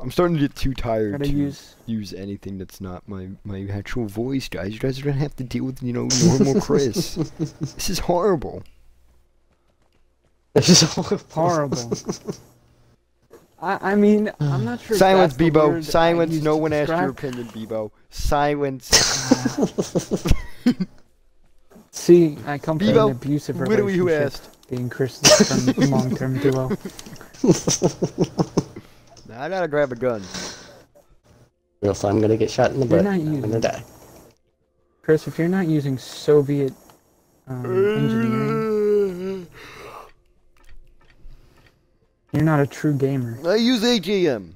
I'm starting to get too tired Gotta to use. use anything that's not my my actual voice, guys. You guys are gonna have to deal with you know normal Chris. this is horrible. This is Horrible. I, I mean, I'm not sure. Silence, Bobo. Silence. No one asked your opinion, Bobo. Silence. See, I come from Bobo, an abusive Literally, who relationship. asked? Being Chris's from long-term duo. Now I gotta grab a gun. Or else I'm gonna get shot in the You're butt. not I'm using- gonna die. Chris, if you're not using Soviet um, engineering, you're not a true gamer. I use AKM.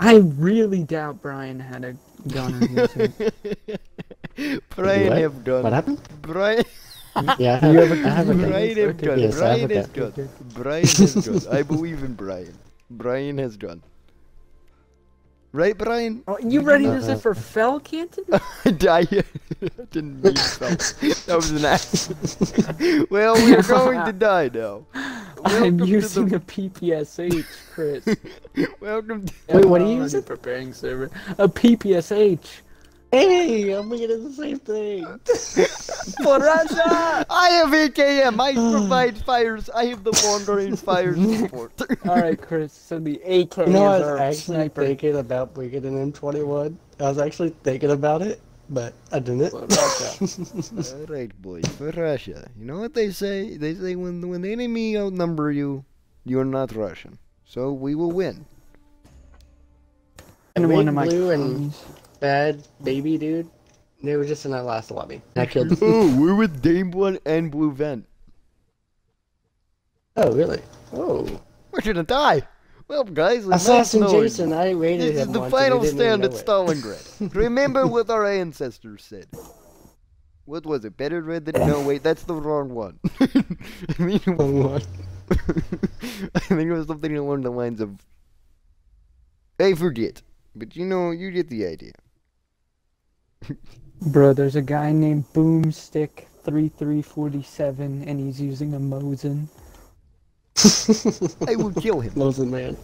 I really doubt Bryan had a gun or using. Bryan have gun. What happened? Bryan, Yeah, I You have, have a I have a gun? gun. Bryan have Okay. gun. Yes, Bryan a has gun. gun. Bryan has gun. I believe in Bryan. Bryan has gun. Right, Bryan? Oh, you ready to Uh-uh. sit for Fell Canton? I die. didn't mean so. That was an accident. well, we're going to die now. I'm using the- a PPSH, Chris. Welcome to Wait, what are you using? Preparing server. A PPSH. Hey, I'm gonna get the same thing. For Russia! I have AKM. I provide fires. I have the wandering fire support. Alright, Chris, so the AKM. You know, I is was our actually sniper. thinking about bringing an M21. I was actually thinking about it, but I didn't. For All right, boys, for Russia. You know what they say? They say when when the enemy outnumber you, you're not Russian. So we will win. And one Red, of my blue, and cronies. Bad baby dude. They were just in that last lobby. I killed them. oh, we're with Dame One and Blue Vent. Oh, really? Oh. We're gonna die. Well, guys, Assassin Jason. I raided This is him the once and final stand at. Stalingrad. Remember what our ancestors said. What was it? Better red than no. Wait, that's the wrong one. I mean, Wrong one. I think it was something along the lines of. I forget, but you know, you get the idea. Bro, there's a guy named Boomstick3347 and he's using a Mosin. I will kill him. Mosin man.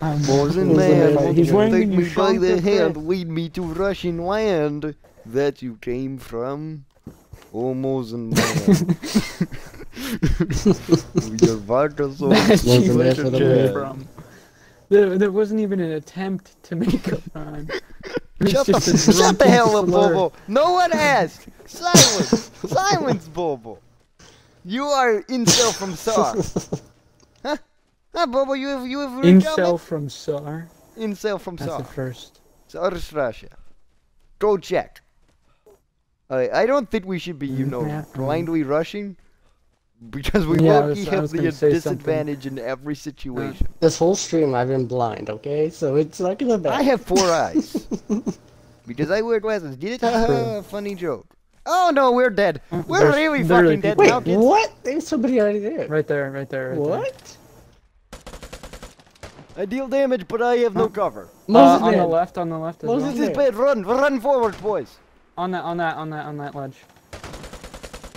I'm Mosin Mosin man, man, won't he's wearing take me by the hand, crest. lead me to Russian land that you came from. Oh, Mosin man. Your vodka so Mosin man where for came from. There, there wasn't even an attempt to make a rhyme. It's Shut the, shut the hell up. Bobo. No one asked. Silence. Silence, Bobo. You are incel from SAR. huh? Huh, Bobo, you have, you have Incel from SAR. Incel from That's SAR. the first. SAR is Russia. Go check. I I don't think we should be, you know, blindly rushing. Because we Yeah, I will was- I have was the gonna something. disadvantage in every situation. This whole stream I've been blind, okay? So it's not gonna matter. I have four eyes. because I wear glasses. Did it? Haha, funny joke. Oh no, we're dead. We're There's really fucking dead people- now, Wait, kids. what? There's somebody already there. Right there, right there, right there. what? I deal damage, but I have no cover. Uh, on the left, on the left as Moses well. Is bad. Run, run forward, boys. On that, on that, on that, on that ledge.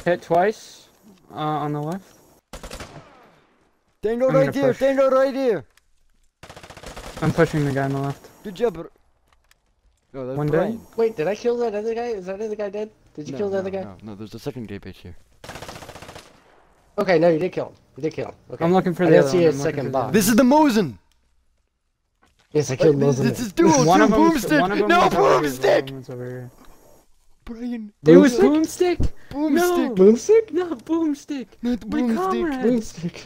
Hit twice. Uh, on the left. Tango right here. push. Tango right here. I'm pushing the guy on the left. Good job. bro. Oh, that's One Bryan. down. Wait, did I kill that other guy? Is that other guy dead? Did you No, kill the no, other guy? No, no, there's a second gay bitch here. Okay, no, you did kill him. You did kill him. Okay. I'm looking for the didn't other see one. his second for box. This is the Mosin. Yes, I killed this, Mosin. this is duo. one two boomstick. one of them no was over here, one of boomstick. them over here. Bryan. It was Boomstick? Boomstick. Boomstick. Boomstick? No, boomstick. Not My boomstick. Boomstick.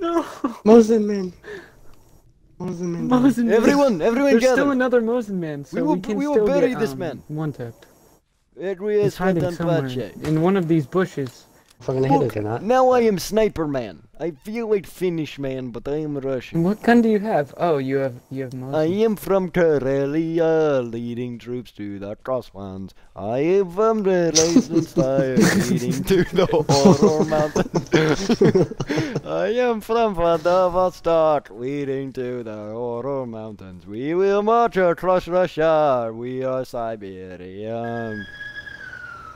No. Mosin man. Mosin man. Mosin man. Everyone, everyone There's gather. still another Mosin man, so We we, will- can we will still bury get, this um, man. One tapped. Edry He's is hiding somewhere in one of these bushes. If I'm gonna hit it or not. now I am Sniper Man. I feel like Finnish man, but I am Russian. What gun do you have? Oh, you have you have Mosin. I am from Karelia, leading troops to the crosslands. I am from the licensed fire, leading to the horror mountains. I am from Vladivostok, leading to the horror mountains. We will march across Russia. We are Siberian.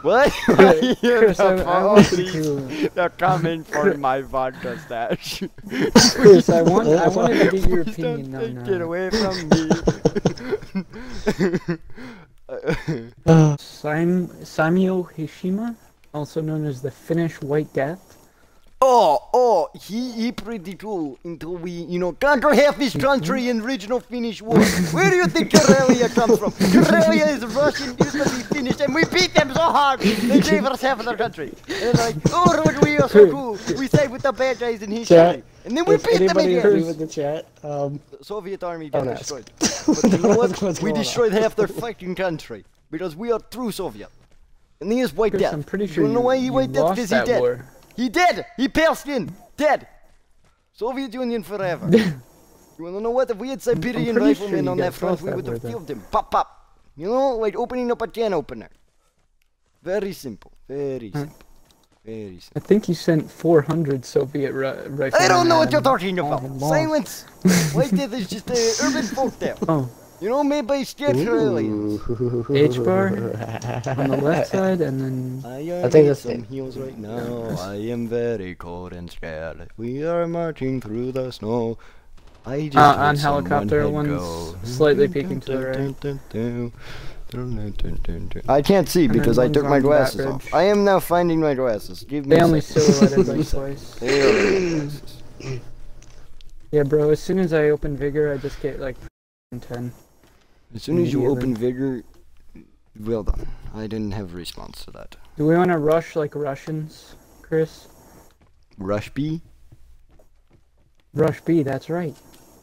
What? Chris, Chris, wanted to. They're coming for my vodka stash. Chris, I want. I wanted to get your Please don't opinion on. it Uh, away from me. Uh, Sim- Samuel Hishima, also known as the Finnish White Death. Oh, oh, he, he pretty cool until we, you know, conquer half his country in regional Finnish war. Where do you think Karelia comes from? Karelia is Russian, used to be Finnish, and we beat them so hard, they gave us half of their country. And they're like, oh, we are so cool. We side with the bad guys in history. Chat, And then we beat them again. agree with the chat, um, The Soviet army got ask. destroyed. But you know what? We going on? destroyed half their fucking country because we are true Soviet. And he is white death. I'm pretty sure you you, know why he white lost Because he dead. war. He dead. He pale skin. Dead. Soviet Union forever. you wanna know what? If we had Siberian pretty sure riflemen on that front, we would have killed him. Pop pop. You know, like opening up a can opener. Very simple. Very Huh. simple. Very simple. I think he sent 400 Soviet ri- rifles. I don't know what you're talking about. Silence. White death is just a urban folktale. Oh, You know, made by scared aliens. H bar on the left side, and then I, I think need that's some it. heels right now. I am very cold and scared. We are marching through the snow. I just uh, on helicopter, one's go. slightly peeking to the right. I can't see because I took my glasses off. I am now finding my glasses. Give me They a only silhouetted like twice. My glasses. Yeah, bro. As soon as I open Vigor, I just get like 10. As soon as you open Vigor, well done. I didn't have a response to that. Do we want to rush like Russians, Chris? Rush B? Rush B. That's right.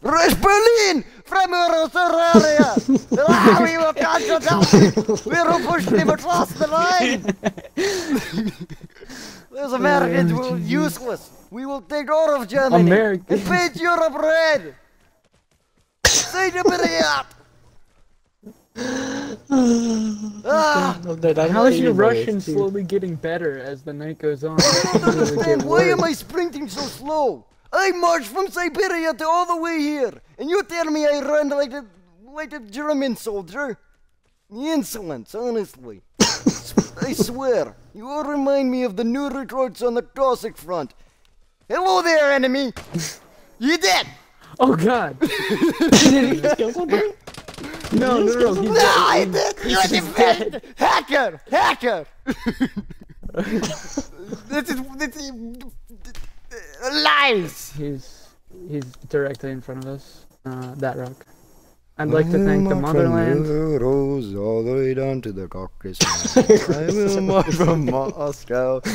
Rush Berlin from Australia! ah, we will conquer them! We will push them across the line! Those Americans will useless! We will take all of Germany! America. And paint Europe red! Say the idiot! Ah! How is your Russian slowly getting better as the night goes on? I don't Really understand. Why am. I sprinting so slow? I marched from Siberia to all the way here, and you tell me I run like a like a German soldier? The Insolence, honestly. I swear, you all remind me of the new recruits on the Cossack front. Hello there, enemy. You dead? Oh God! No, no, no. He's No, I did. You're he's defeated. Hacker, hacker. this is this is lies. He's he's directly in front of us. Uh, that rock. I'd like to thank the motherland. Rose all the way down to the Caucasus. I will march from Moscow. I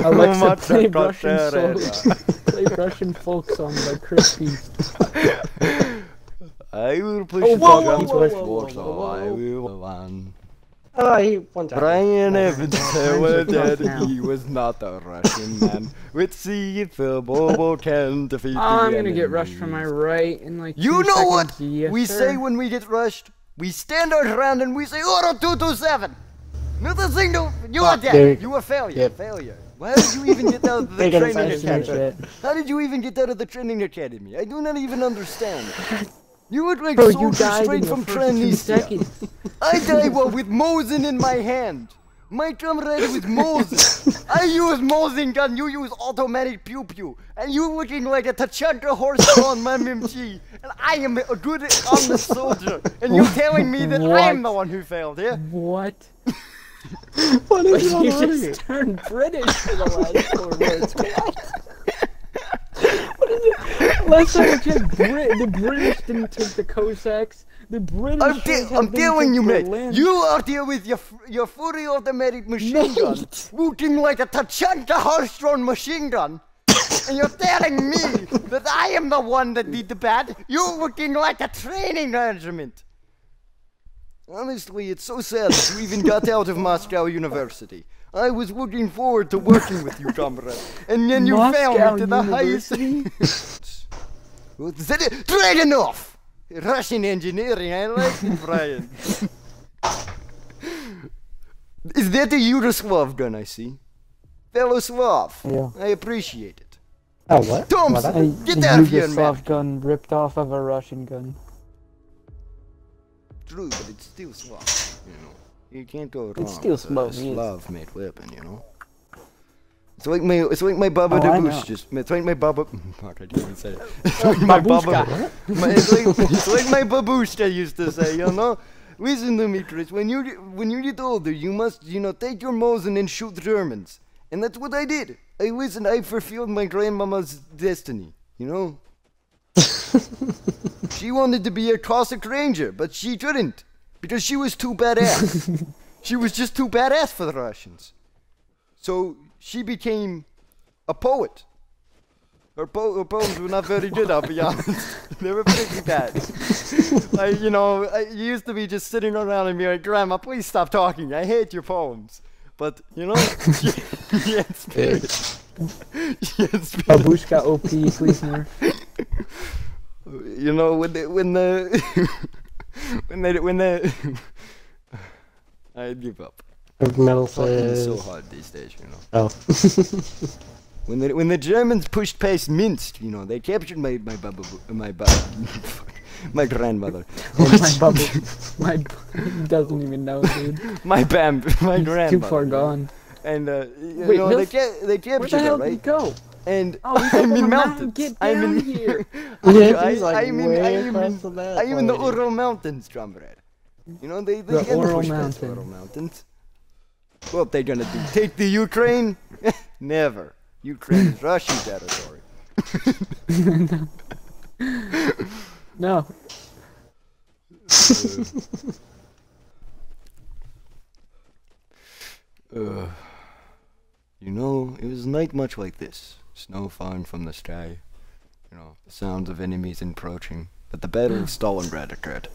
will Alexa, march play Russian Tereza. play Russian folk song by Chris Beast. I will push Oh, the whoa, drums whoa, with whoa, whoa, whoa, I will one. Oh, he one time. Bryan Evans said that he was not a Russian man. With seed for Bobo can defeat Oh, I'm the gonna get rushed from my right in like. You two know what. Yes, we sir. say when we get rushed? We stand our ground and we say Order 227! Not a single. You are Ah, there- dead! You are failure! Yep. Failure! How did you even get out of the training finish Finish academy? How did you even get out of the training academy? I do not even understand. You would like Bro, you soldiers died in straight from two I died well with Mosin in my hand. My comrade was Mosin. I use Mosin gun, you use automatic pew pew. And you looking like a Tachanka horse on my MMG. And I am a good honest soldier. And you're telling me that I am the one who failed, yeah? What? What Like, you here? just turned British for the last four words. What is it? Last time I checked, Brit- the British didn't take the Cossacks. The British. I'm, te- I'm take you, mate. You are there with your your fully automatic machine gun, looking like a Tachanka horse-drawn machine gun, and you're telling me that I am the one that did the bad. You're looking like a training regiment. Honestly, it's so sad that you even got out of Moscow University. I was looking forward to working with you, comrade, and then you failed Moscow me to the highest. University? What is that? Trade! Russian engineering, I like it, Bryan. is that a Yugoslav gun I see? Fellow Slav. Yeah. I appreciate it. Oh, what? Thompson! A, happened? Get out of here, Yugoslav gun ripped off of a Russian gun. True, but it's still Slav, you know. You can't go wrong. still with a smoke. Slav-made weapon, you know. It's like my, it's like my Baba Oh, I de know. Bush just, it's like my Baba, fuck, I didn't even say it. It's like my Baba, Babushka. my, it's, like, it's like my babushka used to say, you know. Listen to me, Chris. When you when you get older, you must, you know, take your Mosin and shoot Germans, and that's what I did. I listened. I fulfilled my grandmama's destiny. You know. she wanted to be a Cossack ranger, but she couldn't because she was too badass. she was just too badass for the Russians. So she became a poet. Her, po- her poems were not very good, I'll be honest. they were pretty bad. like, you know, I you used to be just sitting around and be like, Grandma, please stop talking. I hate your poems. But, you know, she, she had spirit. she had spirit. Babushka OP, please. You know, when the, when the, when they, when they, I give up. Metal says. so hard these days, you know. Oh. When the when the Germans pushed past Minsk, you know, they captured my my baba, my baba, my grandmother, my bubble. My doesn't even know, dude. my bam, my He's grandmother. too far gone. And uh, you Wait, know, they, Mills- ca- they Where captured the her, hell did he go? And Oh, I'm in mountains. Get I'm in here. Yeah, I, he's like I'm in, I'm in, the I'm in the. Ural Mountains, comrade. You know, they, they The Ural the Ural Mountains. What they gonna do? Take the Ukraine? Never. Ukraine is Russian territory. No. Uh, you know, it was a night much like this. Snow falling from the sky. You know, the sounds of enemies approaching. But the Battle of Stalingrad occurred.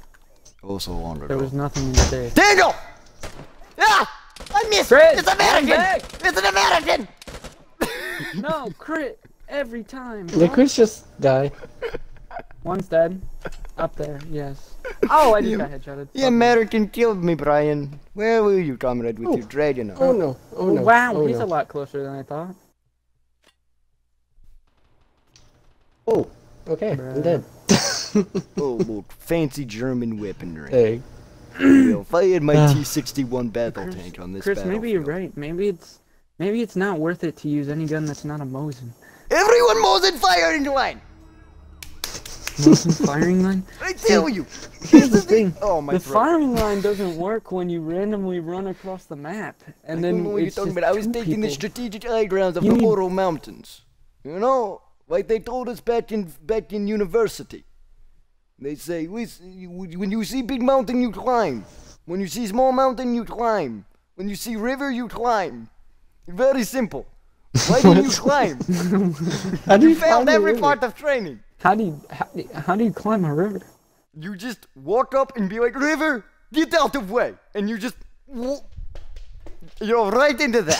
Also long ago. There was nothing in the day. Daniel! Ah! I missed! Chris, it's I'm American! It's an American! No, crit every time. Did Chris just die? One's dead. Up there, yes. Oh, I just You- got headshotted. The Fuck. American killed me, Bryan. Where were you, comrade, with Oh. your dragon? Oh no. Oh no. wow, oh, he's no. a lot closer than I thought. Oh. Okay. I'm dead. Oh, well, fancy German weaponry. Hey. Well, if I had my Ah. T-61 battle Chris- tank on this Chris, maybe you're right. Maybe it's maybe it's not worth it to use any gun that's not a Mosin. Everyone Mosin fire into line! Mosin firing line? I tell you! Here's the thing. Oh, my the throat. firing line doesn't work when you randomly run across the map, and I then don't know what you're it's talking about. I was two taking the people. strategic high grounds of You the need- Mountains. You know, like they told us back in back in university. They say, "Listen, you- when you see big mountain, you climb. When you see small mountain, you climb. When you see river, you climb. Very simple. Why do you climb? How do You you failed every part of training. How do you how, do you- how do you climb a river? You just walk up and be like, river, get out of way, and you just, you're right into that.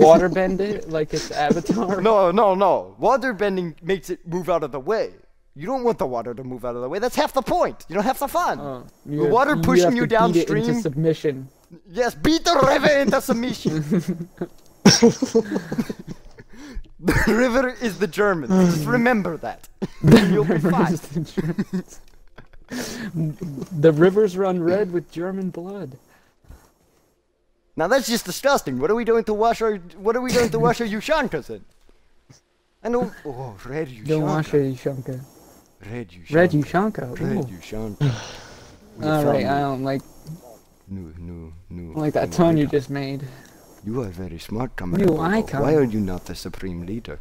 Waterbend it like it's Avatar. No, no, no. Water bending makes it move out of the way. You don't want the water to move out of the way. That's half the point. You don't have the fun. Oh, The water pushing have you to beat it downstream? into submission. Yes, beat the river into submission. the river is the Germans. Just remember that. You'll be fine. The the rivers run red with German blood. Now that's just disgusting. What are we doing to wash our? What are we doing to wash our Yushankas in? I know. Oh, red Don't wash Yushanka. Yushanka. Red Yushanka. Red. Red Ooh. All right, I don't like No, no, no. like that tone you just made. You are very smart, comrade. New Bobo. icon. Why are you not the supreme leader?